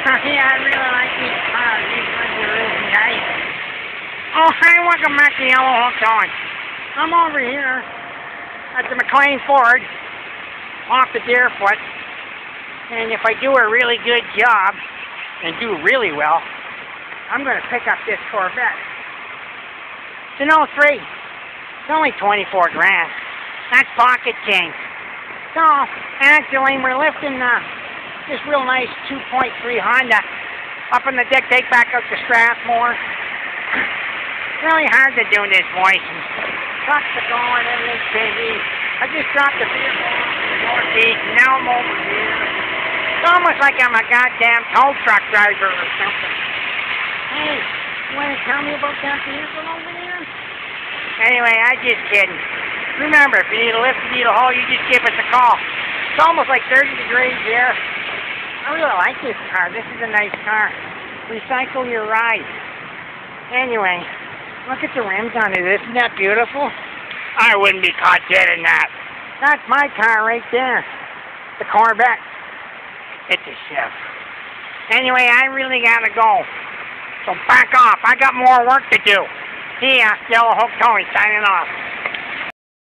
yeah, I really like these cars. These ones really nice. Oh, hey, welcome back to Yellow Hook Towing. I'm over here at the Maclin Ford off the Deerfoot. And if I do a really good job and do really well, I'm going to pick up this Corvette. It's an 03. It's only 24 grand. That's pocket change. So, actually, we're lifting uh, this real nice 2.3 Honda up on the deck, take back up to Strathmore. really hard to do this voice. Trucks are going, everything's busy. I just dropped the vehicle off in the northeast, now I'm over here. It's almost like I'm a goddamn tow truck driver or something. Hey, you want to tell me about that vehicle over there? Anyway, I just kidding. Remember, if you need a lift, you need a haul, you just give us a call. It's almost like 30 degrees here. I really like this car. This is a nice car. Recycle your ride. Anyway, look at the rims on it. Isn't that beautiful? I wouldn't be caught dead in that. That's my car right there. The Corvette. It's a chef. Anyway, I really gotta go. So back off. I got more work to do. See ya. Yellow Hook Towing signing off.